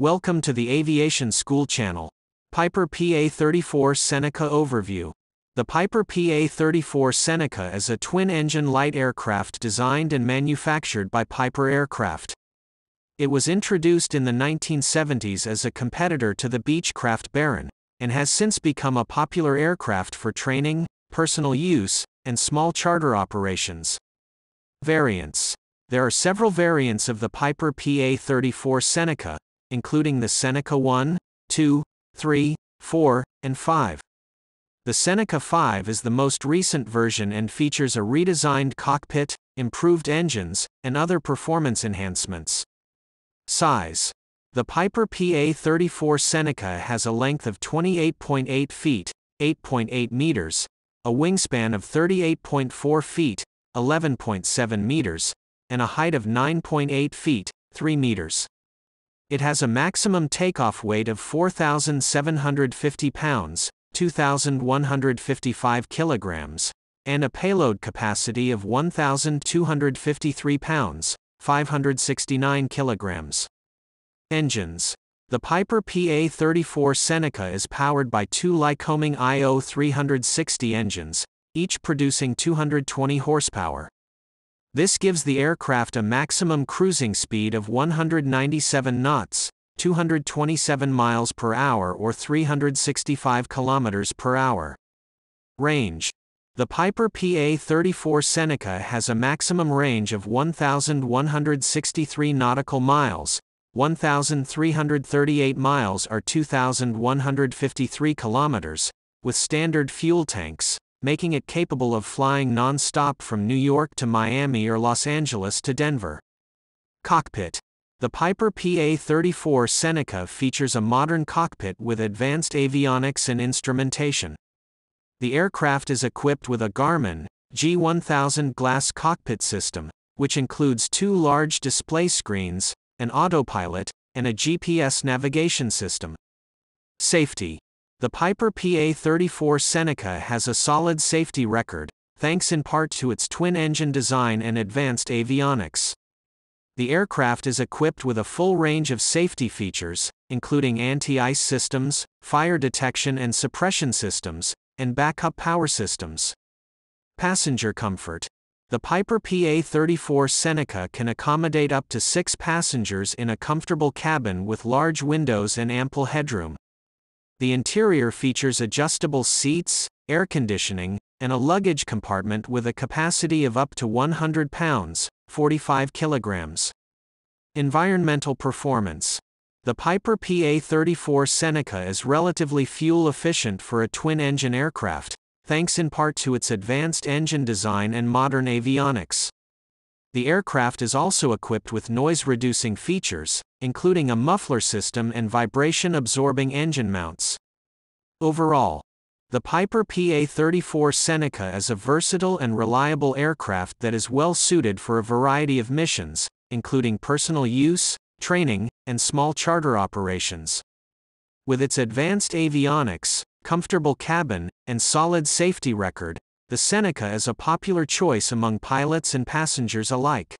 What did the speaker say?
Welcome to the Aviation School channel. Piper PA-34 Seneca Overview. The Piper PA-34 Seneca is a twin-engine light aircraft designed and manufactured by Piper Aircraft. It was introduced in the 1970s as a competitor to the Beechcraft Baron, and has since become a popular aircraft for training, personal use, and small charter operations. Variants There are several variants of the Piper PA-34 Seneca, including the Seneca 1, 2, 3, 4, and 5. The Seneca 5 is the most recent version and features a redesigned cockpit, improved engines, and other performance enhancements. Size The Piper PA-34 Seneca has a length of 28.8 feet, 8.8 meters, a wingspan of 38.4 feet, 11.7 meters, and a height of 9.8 feet, 3 meters. It has a maximum takeoff weight of 4,750 pounds, 2,155 kilograms, and a payload capacity of 1,253 pounds, 569 kilograms. Engines The Piper PA-34 Seneca is powered by two Lycoming IO 360 engines, each producing 220 horsepower. This gives the aircraft a maximum cruising speed of 197 knots, 227 miles per hour or 365 kilometers per hour. Range The Piper PA-34 Seneca has a maximum range of 1,163 nautical miles, 1,338 miles or 2,153 kilometers, with standard fuel tanks, making it capable of flying non-stop from New York to Miami or Los Angeles to Denver. Cockpit The Piper PA-34 Seneca features a modern cockpit with advanced avionics and instrumentation. The aircraft is equipped with a Garmin G1000 glass cockpit system, which includes two large display screens, an autopilot, and a GPS navigation system. Safety the Piper PA-34 Seneca has a solid safety record, thanks in part to its twin-engine design and advanced avionics. The aircraft is equipped with a full range of safety features, including anti-ice systems, fire detection and suppression systems, and backup power systems. Passenger comfort. The Piper PA-34 Seneca can accommodate up to six passengers in a comfortable cabin with large windows and ample headroom. The interior features adjustable seats, air conditioning, and a luggage compartment with a capacity of up to 100 pounds, 45 kilograms. Environmental performance. The Piper PA-34 Seneca is relatively fuel efficient for a twin-engine aircraft, thanks in part to its advanced engine design and modern avionics. The aircraft is also equipped with noise-reducing features, including a muffler system and vibration-absorbing engine mounts. Overall, the Piper PA-34 Seneca is a versatile and reliable aircraft that is well suited for a variety of missions, including personal use, training, and small charter operations. With its advanced avionics, comfortable cabin, and solid safety record, the Seneca is a popular choice among pilots and passengers alike.